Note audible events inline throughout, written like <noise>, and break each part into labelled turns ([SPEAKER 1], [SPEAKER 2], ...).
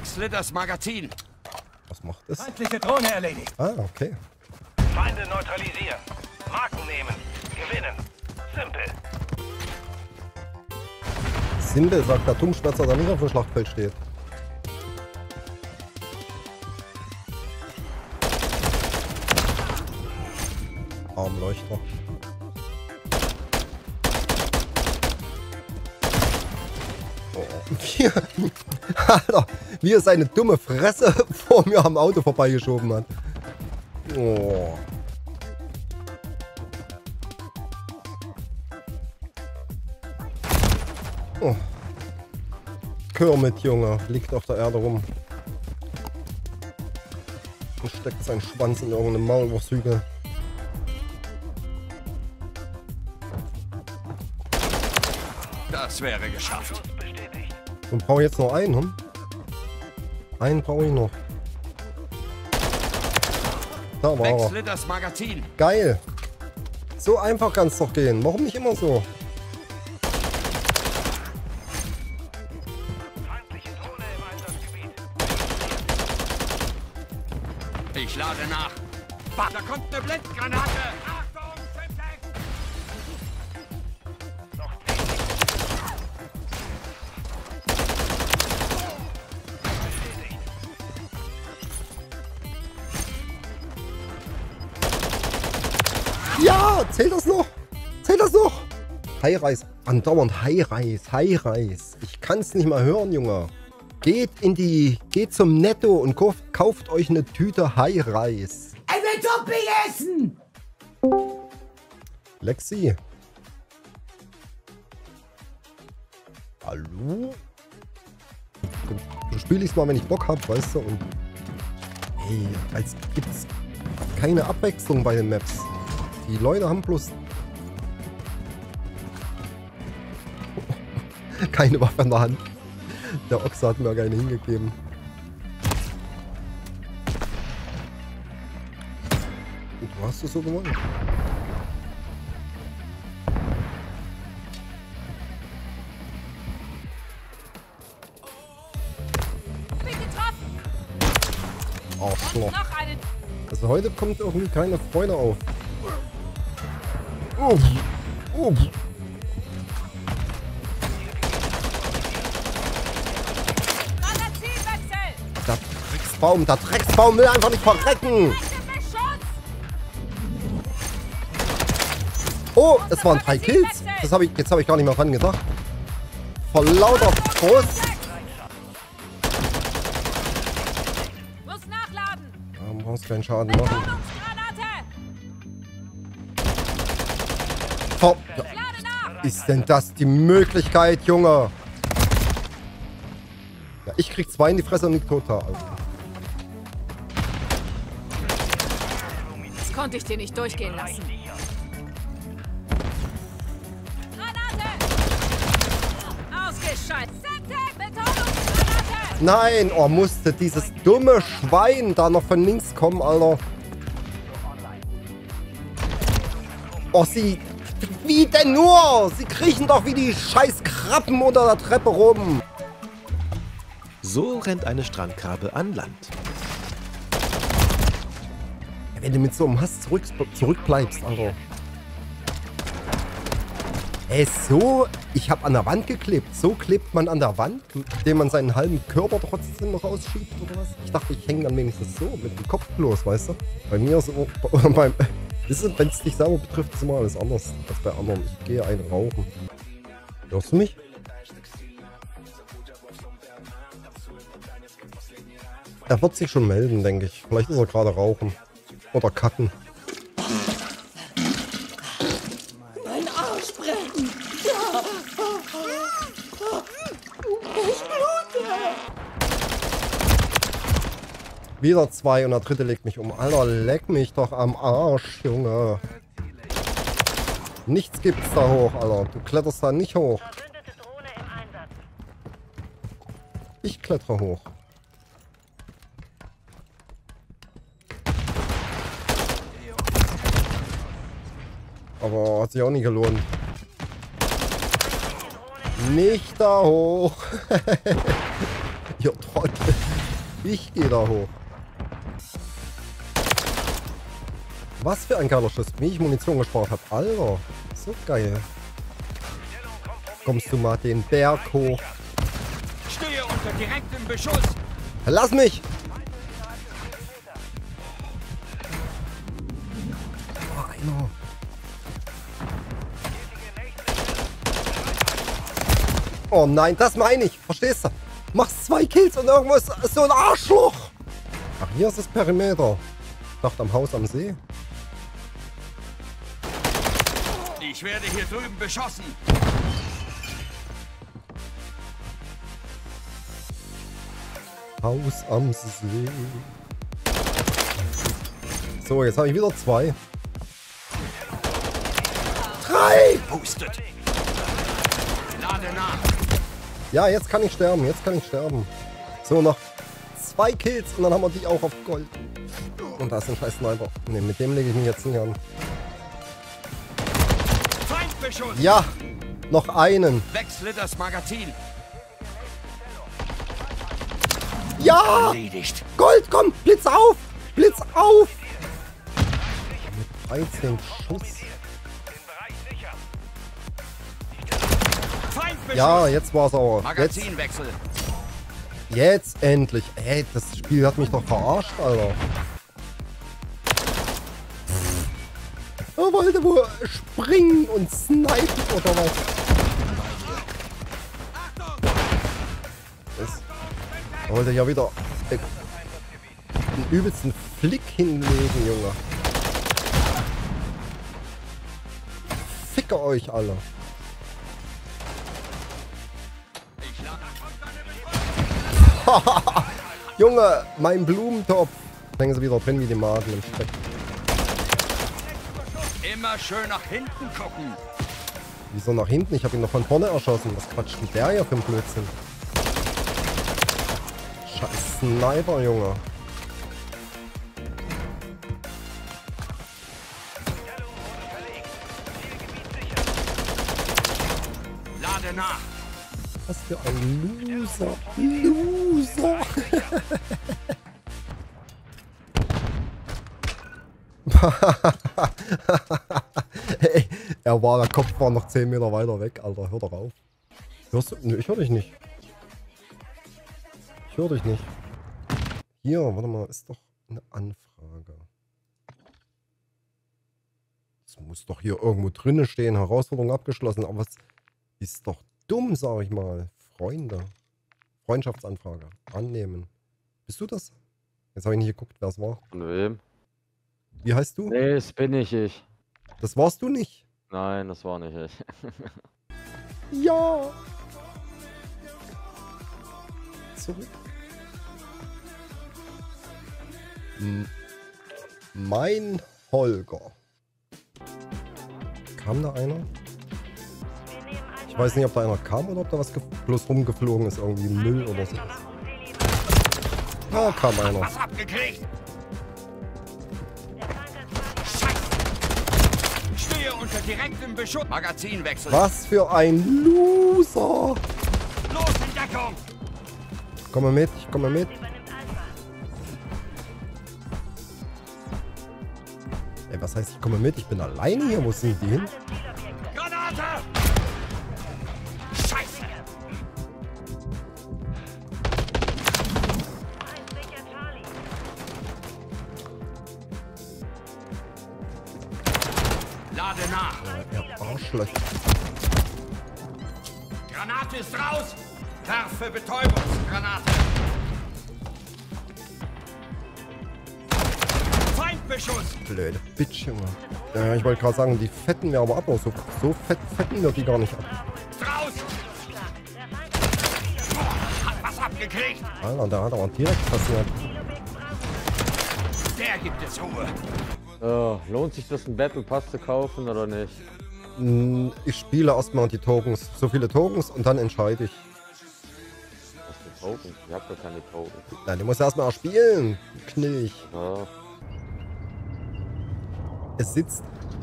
[SPEAKER 1] Wechsle das Magazin.
[SPEAKER 2] Was macht das?
[SPEAKER 3] Feindliche Drohne erledigt.
[SPEAKER 2] Ah, okay.
[SPEAKER 4] Feinde neutralisieren. Marken nehmen. Gewinnen. Simpel.
[SPEAKER 2] Simpel, sagt der Dummschwätzer, der nicht auf dem Schlachtfeld steht. Armleuchter. Wie, <laughs> Alter, wie er seine dumme Fresse <laughs> vor mir am Auto vorbeigeschoben hat. Oh. Oh. Kermit, Junge, liegt auf der Erde rum. Und steckt seinen Schwanz in irgendeinem Maulwurfshügel.
[SPEAKER 1] Das wäre geschafft.
[SPEAKER 2] Und brauche jetzt noch einen, hm? Einen brauche ich noch. Da war.
[SPEAKER 1] Wechsle das Magazin.
[SPEAKER 2] Geil. So einfach kann es doch gehen. Warum nicht immer so?
[SPEAKER 1] Ich lade nach. Bah, da kommt eine Blendgranate.
[SPEAKER 2] High-Reis. Andauernd High-Reis, High-Reis. Ich kann es nicht mal hören, Junge. Geht in die, geht zum Netto und kauft, kauft euch eine Tüte High-Reis.
[SPEAKER 3] Er will Topping essen!
[SPEAKER 2] Lexi. Hallo? Du spiele ich mal, wenn ich Bock hab, weißt du? Und hey, als gibt's keine Abwechslung bei den Maps. Die Leute haben bloß <laughs> keine Waffe in der Hand. Der Ochse hat mir keine hingegeben. Und du hast es so gewonnen. Arschloch. Also heute kommt irgendwie keine Freude auf. Oh. Oh. Drecksbaum, der Drecksbaum will einfach nicht verrecken. Oh, es waren drei Kills. Das habe ich, jetzt habe ich gar nicht mehr dran gedacht. Vor lauter Frust.
[SPEAKER 5] Muss nachladen.
[SPEAKER 2] Ja, du brauchst keinen Schaden machen. Ver ja, ist denn das die Möglichkeit, Junge? Ja, ich krieg zwei in die Fresse und lieg total.
[SPEAKER 5] Konnte ich dir nicht durchgehen lassen. Granate. Ausgeschaltet.
[SPEAKER 2] Nein, oh, musste dieses dumme Schwein da noch von links kommen, Alter. Oh, sie... Wie denn nur? Sie kriechen doch wie die scheiß Krabben unter der Treppe rum.
[SPEAKER 6] So rennt eine Strandkrabbe an Land.
[SPEAKER 2] Wenn du mit so einem Hass zurück, zurückbleibst, Alter. Ey, so... Ich habe an der Wand geklebt. So klebt man an der Wand, indem man seinen halben Körper trotzdem noch rausschiebt, oder was? Ich dachte, ich hänge dann wenigstens so, mit dem Kopf bloß, weißt du? Bei mir ist so... <laughs> Beim, wenn es dich selber betrifft, ist immer alles anders als bei anderen. Ich gehe einen rauchen. Hörst du mich? Er wird sich schon melden, denke ich. Vielleicht ist er gerade rauchen. Oder kacken.
[SPEAKER 7] Mein Arsch. Ja. Ich blute.
[SPEAKER 2] Wieder zwei und der dritte legt mich um. Alter, leck mich doch am Arsch, Junge. Nichts gibt's da hoch, Alter. Du kletterst da nicht hoch.
[SPEAKER 8] Verbündete Drohne im Einsatz.
[SPEAKER 2] Ich klettere hoch. Aber hat sich auch nicht gelohnt. Nicht da hoch. <laughs> Ihr Trottel. Ich gehe da hoch. Was für ein geiler Schuss. Wie ich Munition gespart habe. Alter. So geil. Kommst du mal den Berg hoch.
[SPEAKER 1] Stehe unter direktem Beschuss.
[SPEAKER 2] Lass mich! Oh, einer. Oh nein, das meine ich. Verstehst du? Machst zwei Kills und irgendwo ist so ein Arschloch. Ach, hier ist das Perimeter. Ich dachte am Haus am See.
[SPEAKER 1] Ich werde hier drüben beschossen.
[SPEAKER 2] Haus am See. So, jetzt habe ich wieder zwei. Drei!
[SPEAKER 1] Pustet. Lade nach.
[SPEAKER 2] Ja, jetzt kann ich sterben. Jetzt kann ich sterben. So, noch zwei Kills und dann haben wir die auch auf Gold. Und da ist ein scheiß Sniper. Ne, mit dem lege ich mich jetzt nicht an. Ja, noch einen.
[SPEAKER 1] Wechsle das Magazin.
[SPEAKER 2] Ja!
[SPEAKER 1] Erledigt.
[SPEAKER 2] Gold, komm! Blitz auf! Blitz auf! Mit 13 Schuss. Ja, jetzt war's aber. Jetzt,
[SPEAKER 1] Magazinwechsel.
[SPEAKER 2] jetzt endlich. Ey, das Spiel hat mich doch verarscht, Alter. Er wollte wohl springen und snipen oder was? Das, er wollte ja wieder äh, den übelsten Flick hinlegen, Junge. Ficke euch alle. <laughs> Junge, mein Blumentopf. Hängen sie wieder drin wie die Maden im Speck.
[SPEAKER 1] Immer schön nach hinten gucken.
[SPEAKER 2] Wieso nach hinten? Ich habe ihn noch von vorne erschossen. Was quatscht denn der hier für ein Blödsinn? Scheiß Sniper, Junge.
[SPEAKER 1] Lade nach.
[SPEAKER 2] Was für ein Loser. Loser. <laughs> Ey, er war, der Kopf war noch 10 Meter weiter weg, Alter. Hör doch auf. Hörst du? Nö, ich höre dich nicht. Ich höre dich nicht. Hier, warte mal, ist doch eine Anfrage. Das muss doch hier irgendwo drinnen stehen. Herausforderung abgeschlossen. Aber es ist doch dumm, sag ich mal. Freunde. Freundschaftsanfrage. Annehmen. Bist du das? Jetzt habe ich nicht geguckt, wer es war.
[SPEAKER 9] Von wem?
[SPEAKER 2] Wie heißt du?
[SPEAKER 9] Nee, das bin nicht ich.
[SPEAKER 2] Das warst du nicht.
[SPEAKER 9] Nein, das war nicht ich. <laughs>
[SPEAKER 2] Ja. Zurück. M mein Holger. Kam da einer? Ich weiß nicht, ob da einer kam oder ob da was bloß rumgeflogen ist. Irgendwie Müll oder so. Da kam einer.
[SPEAKER 1] Was abgekriegt. Stehe unter direktem Beschuss. Magazinwechsel.
[SPEAKER 2] Was für ein Loser.
[SPEAKER 1] Los in Deckung.
[SPEAKER 2] Komme mit, ich komme mit. Ey, was heißt, ich komme mit? Ich bin alleine hier. Wo sind die hin? Arschlöcher.
[SPEAKER 1] Granate ist raus. Werfe Betäubungsgranate. Feindbeschuss.
[SPEAKER 2] Blöde Bitch, Junge. Ja, ich wollte gerade sagen, die fetten wir aber ab. So, so fett fetten wir die gar nicht ab.
[SPEAKER 1] Raus. Hat was abgekriegt.
[SPEAKER 2] Alter, der hat aber direkt passiert.
[SPEAKER 1] Der gibt es Ruhe.
[SPEAKER 9] Oh, lohnt sich das, einen Battle Pass zu kaufen oder nicht?
[SPEAKER 2] Ich spiele erstmal die Tokens. So viele Tokens und dann entscheide ich.
[SPEAKER 9] Was für Tokens? Ich hab doch keine Tokens.
[SPEAKER 2] Nein, die muss erstmal spielen. Knillig.
[SPEAKER 9] Ja.
[SPEAKER 2] Es sitzt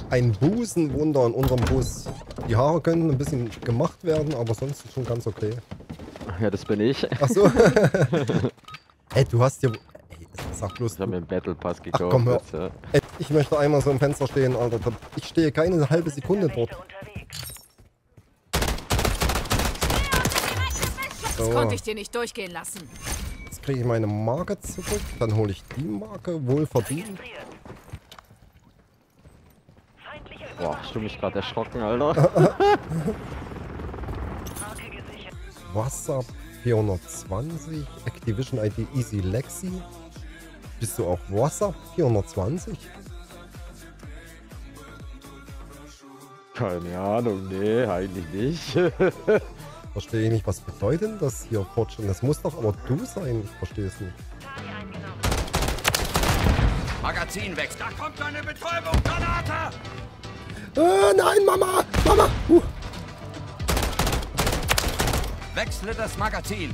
[SPEAKER 2] ein Busenwunder in unserem Bus. Die Haare könnten ein bisschen gemacht werden, aber sonst ist schon ganz okay.
[SPEAKER 9] ja, das bin ich.
[SPEAKER 2] Ach so. <laughs> Ey, du hast ja... Ey, sag bloß...
[SPEAKER 9] Ich habe mir
[SPEAKER 2] Du,
[SPEAKER 9] einen Battle Pass gekauft.
[SPEAKER 2] komm, hör- ey, ich möchte einmal so im Fenster stehen, Alter. Ich stehe keine halbe Sekunde dort.
[SPEAKER 5] Das
[SPEAKER 2] So,
[SPEAKER 5] konnte ich dir nicht durchgehen lassen.
[SPEAKER 2] jetzt kriege ich meine Marke zurück. Dann hole ich die Marke, wohlverdient.
[SPEAKER 9] Boah, hast du mich gerade erschrocken, Alter. <laughs>
[SPEAKER 2] WhatsApp 420, Activision ID Easy Lexi. Bist du auf WhatsApp 420?
[SPEAKER 9] Keine Ahnung, nee, eigentlich nicht. <laughs>
[SPEAKER 2] Verstehe ich nicht, was bedeutet das hier Fortune? Das muss doch aber du sein. Ich verstehe es nicht.
[SPEAKER 1] Magazin weg. Da kommt eine Betäubung. Granate!
[SPEAKER 2] Äh, nein, Mama! Mama! Uh.
[SPEAKER 1] Wechsle das Magazin.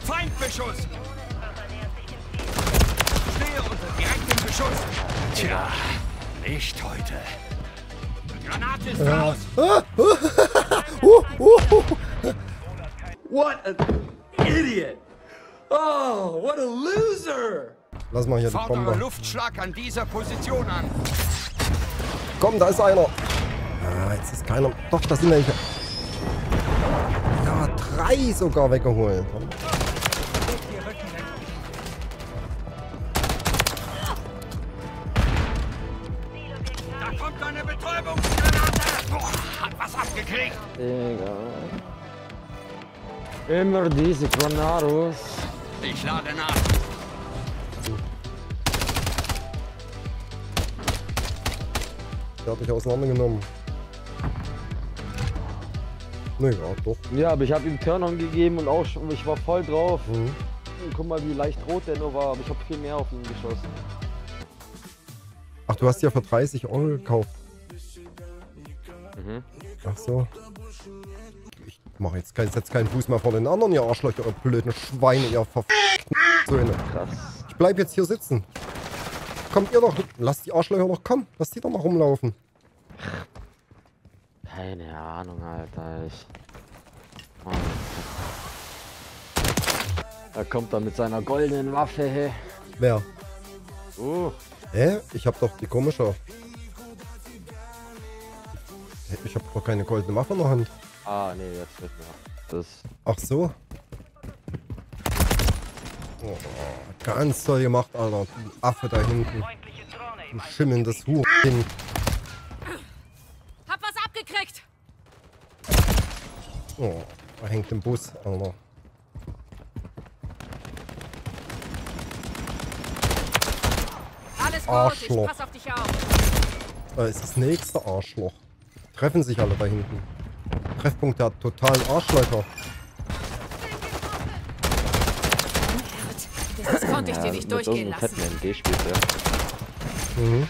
[SPEAKER 1] Feindbeschuss! Beschuss. Tja, nicht heute. Granate ist raus!
[SPEAKER 2] Ah, <laughs> uh, uh, uh.
[SPEAKER 3] What an idiot! Oh, what a loser!
[SPEAKER 2] Lass mal hier die Bombe.
[SPEAKER 1] Luftschlag an dieser Position an.
[SPEAKER 2] Komm, da ist einer. Ah, jetzt ist keiner. Doch, da sind welche. Ja, drei sogar weggeholt.
[SPEAKER 1] Boah, hat was abgekriegt.
[SPEAKER 9] Digga. Immer diese Granados.
[SPEAKER 1] Ich lade nach.
[SPEAKER 2] Der hat mich auseinandergenommen. Ne, ja, doch.
[SPEAKER 9] Ja, aber ich habe ihm Turn-on gegeben und auch schon, ich war voll drauf.
[SPEAKER 2] Mhm.
[SPEAKER 9] Guck mal, wie leicht rot der nur war, aber ich habe viel mehr auf ihn geschossen.
[SPEAKER 2] Ach, du hast ja für 30 Euro gekauft. Ach so. Ich mache jetzt kein, setz keinen Fuß mehr vor den anderen, ihr Arschlöcher, ihr blöden Schweine, ihr verfickten Söhne.
[SPEAKER 9] Krass.
[SPEAKER 2] Ich bleib jetzt hier sitzen. Kommt ihr doch, lasst die Arschlöcher doch kommen. Lasst die doch mal rumlaufen.
[SPEAKER 9] Keine Ahnung, Alter. Ich. Mann. Er kommt da mit seiner goldenen Waffe, hey.
[SPEAKER 2] Wer?
[SPEAKER 9] Uh,
[SPEAKER 2] Hä? Ich hab doch die komische. Ich hab doch keine goldene Waffe in der Hand.
[SPEAKER 9] ah, nee, jetzt nicht mehr. Das.
[SPEAKER 2] Ach so. Oh, ganz toll gemacht, Alter. Du Affe da hinten. Du schimmelndes Hurenkind.
[SPEAKER 5] Hab was abgekriegt.
[SPEAKER 2] Oh, er hängt im Bus, Alter.
[SPEAKER 5] Alles gut,
[SPEAKER 2] Arschloch.
[SPEAKER 5] ich pass auf dich auf.
[SPEAKER 2] Da ist das nächste Arschloch. Treffen sich alle da hinten. Treffpunkt der totalen Arschlöcher.
[SPEAKER 5] Das konnte ich dir nicht
[SPEAKER 9] mit
[SPEAKER 5] durchgehen lassen.
[SPEAKER 9] fetten MG spielt er.
[SPEAKER 2] Mhm.